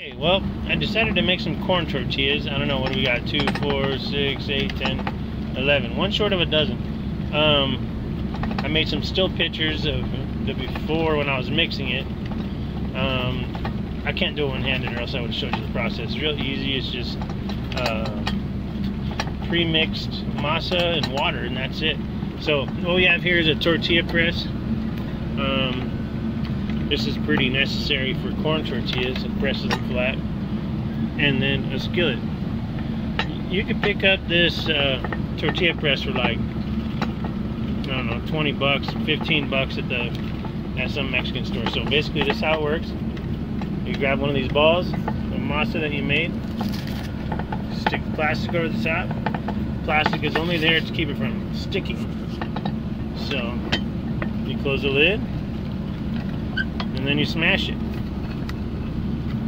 Okay, well, I decided to make some corn tortillas. I don't know, what do we got? Two, four, six, eight, ten, eleven. One short of a dozen. Um, I made some still pictures of the before when I was mixing it. Um, I can't do it one-handed or else I would showed you the process. It's real easy. It's just uh, pre-mixed masa and water, and that's it. So what we have here is a tortilla press. Um, this is pretty necessary for corn tortillas. It presses them flat. And then a skillet. You could pick up this uh, tortilla press for like, I don't know, 20 bucks, 15 bucks at the at some Mexican store. So basically this is how it works. You grab one of these balls of masa that you made, stick plastic over the top. Plastic is only there to keep it from sticking. So you close the lid, and then you smash it.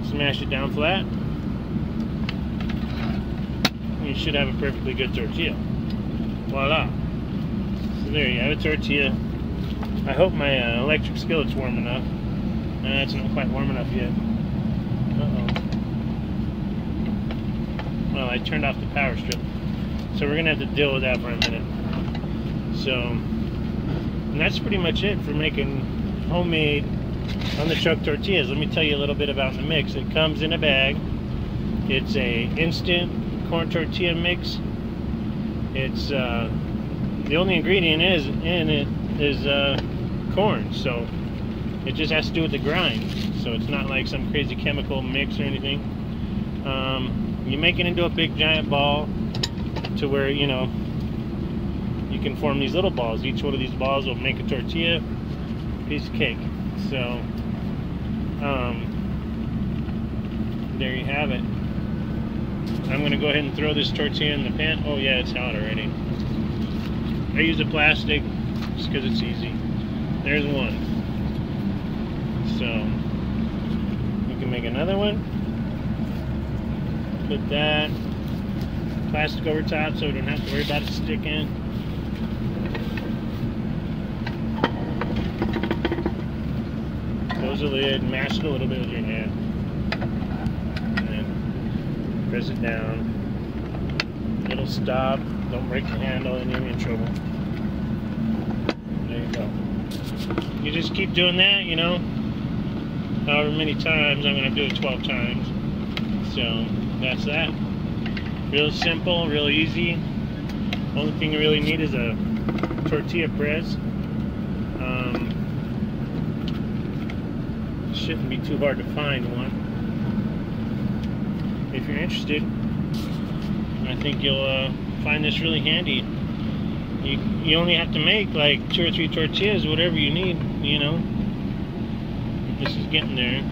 Smash it down flat. You should have a perfectly good tortilla. Voila. So there you have a tortilla. I hope my uh, electric skillet's warm enough. Uh, it's not quite warm enough yet. Uh-oh. Well, I turned off the power strip. So we're gonna have to deal with that for a minute. So, and that's pretty much it for making homemade on the truck tortillas. Let me tell you a little bit about the mix. It comes in a bag. It's a instant corn tortilla mix. It's uh, the only ingredient is in it is uh, corn, so it just has to do with the grind. So it's not like some crazy chemical mix or anything. Um, you make it into a big giant ball to where you know you can form these little balls. Each one of these balls will make a tortilla piece of cake. So, um, there you have it. I'm going to go ahead and throw this tortilla in the pan. Oh yeah, it's hot already. I use a plastic just because it's easy. There's one. So, we can make another one. Put that plastic over top so we don't have to worry about it sticking. Close the lid, mash it a little bit with your hand. And then press it down. It'll stop. Don't break the handle and you'll be in trouble. There you go. You just keep doing that, you know. However many times, I'm going to do it 12 times. So, that's that. Real simple, real easy. Only thing you really need is a tortilla press. Um, shouldn't be too hard to find one. If you're interested, I think you'll uh, find this really handy. You, you only have to make like two or three tortillas, whatever you need, you know. This is getting there.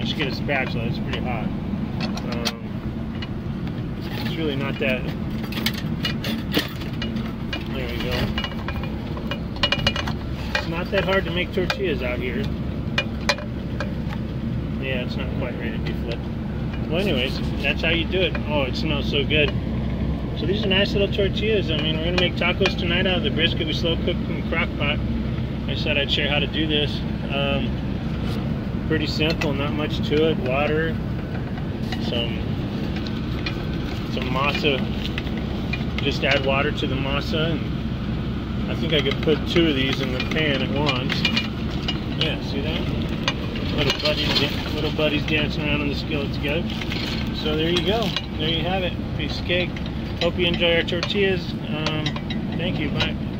I should get a spatula, it's pretty hot. Um, it's really not that. There we go. It's not that hard to make tortillas out here. Yeah, it's not quite ready to be flipped. Well, anyways, that's how you do it. Oh, it smells so good. So these are nice little tortillas. I mean, we're gonna make tacos tonight out of the brisket we slow cooked in the crock pot. I said I'd share how to do this. Um, pretty simple, not much to it. Water, some some masa. Just add water to the masa, and I think I could put two of these in the pan at once. Yeah, see that? Little buddies, little buddies dancing around on the skillet together. So there you go. There you have it. Piece of cake. Hope you enjoy our tortillas. Um, thank you. Bye.